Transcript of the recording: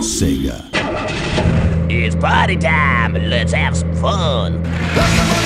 Sega. It's party time. Let's have some fun.